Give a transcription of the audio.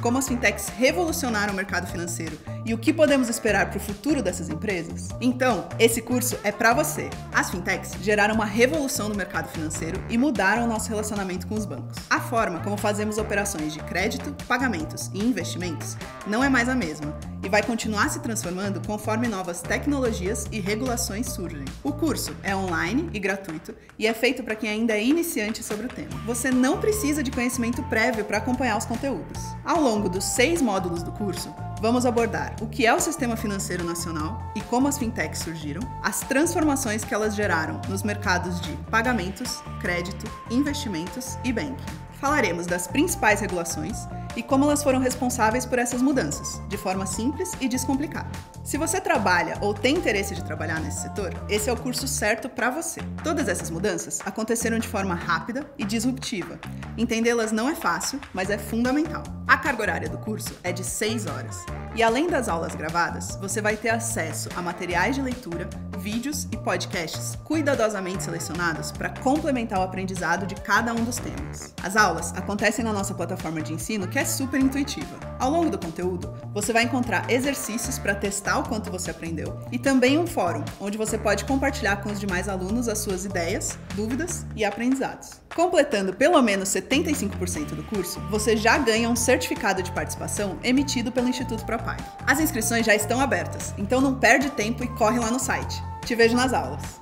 como as fintechs revolucionaram o mercado financeiro e o que podemos esperar para o futuro dessas empresas? Então, esse curso é para você. As fintechs geraram uma revolução no mercado financeiro e mudaram o nosso relacionamento com os bancos. A forma como fazemos operações de crédito, pagamentos e investimentos não é mais a mesma vai continuar se transformando conforme novas tecnologias e regulações surgem. O curso é online e gratuito e é feito para quem ainda é iniciante sobre o tema. Você não precisa de conhecimento prévio para acompanhar os conteúdos. Ao longo dos seis módulos do curso, vamos abordar o que é o sistema financeiro nacional e como as fintechs surgiram, as transformações que elas geraram nos mercados de pagamentos, crédito, investimentos e banking. Falaremos das principais regulações e como elas foram responsáveis por essas mudanças, de forma simples e descomplicada. Se você trabalha ou tem interesse de trabalhar nesse setor, esse é o curso certo para você. Todas essas mudanças aconteceram de forma rápida e disruptiva. Entendê-las não é fácil, mas é fundamental. A carga horária do curso é de 6 horas. E além das aulas gravadas, você vai ter acesso a materiais de leitura, vídeos e podcasts cuidadosamente selecionados para complementar o aprendizado de cada um dos temas. As aulas acontecem na nossa plataforma de ensino, que é super intuitiva. Ao longo do conteúdo, você vai encontrar exercícios para testar o quanto você aprendeu e também um fórum, onde você pode compartilhar com os demais alunos as suas ideias, dúvidas e aprendizados. Completando pelo menos 75% do curso, você já ganha um certificado de participação emitido pelo Instituto ProPag. As inscrições já estão abertas, então não perde tempo e corre lá no site. Te vejo nas aulas.